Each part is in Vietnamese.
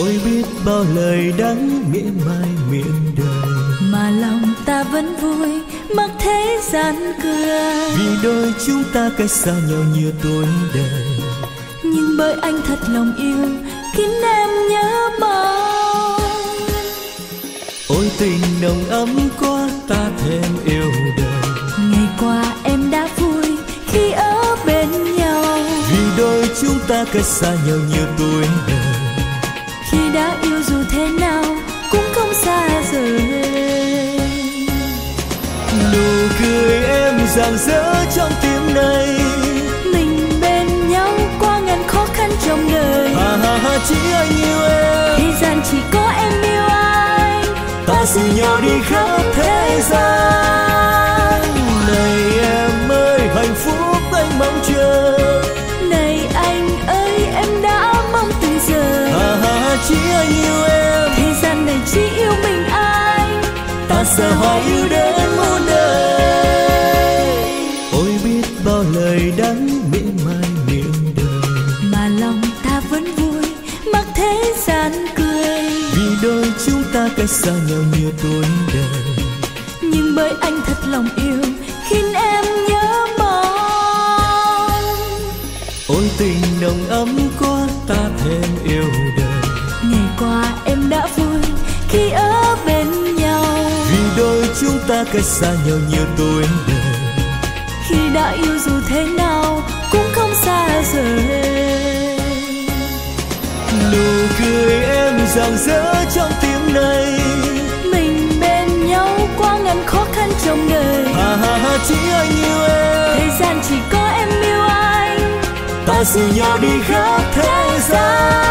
ôi biết bao lời đắng mỉa mai miệng đời. Mà lòng ta vẫn vui mặc thế gian cười. Vì đôi chúng ta cách xa nhau nhiều tuổi đời. Nhưng bởi anh thật lòng yêu khiến em nhớ mong. Ôi tình nồng ấm quá ta thêm yêu đời. Ngày qua em đã vui khi ở bên nhau. Vì đôi chúng ta cách xa nhau nhiều tuổi đời rạng rỡ trong tim này. Mình bên nhau qua ngàn khó khăn trong đời. Ha ha ha chỉ anh yêu em. Thế gian chỉ có em yêu anh. Ta cùng nhau đi khắp thế gian. này em ơi hạnh phúc anh mong chờ. Này anh ơi em đã mong từ giờ. Ha ha ha chỉ anh yêu em. Thế gian này chỉ yêu mình anh ta sẽ hoa yêu đến lời đắng mỉa mai miệng đời. Mà lòng ta vẫn vui mặc thế gian cười. Vì đôi chúng ta cách xa nhau nhiều tuổi đời. Nhưng bởi anh thật lòng yêu khiến em nhớ mong. Ôi tình nồng ấm quá ta thêm yêu đời. Ngày qua em đã vui khi ở bên nhau. Vì đôi chúng ta cách xa nhau nhiều tuổi đời khi đã yêu dù thế nào cũng không xa rời. Nụ cười em rạng rỡ trong tim này. Mình bên nhau qua ngàn khó khăn trong đời. Ha ha ha chỉ anh yêu em. Thế gian chỉ có em yêu anh. Ta cùng nhau đi khắp thế gian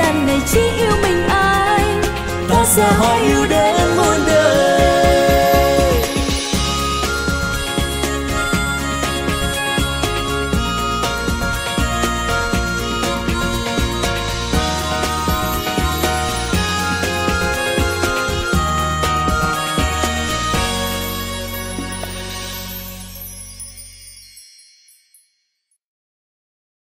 gian này chỉ yêu mình anh. Ta sẽ hỏi yêu đến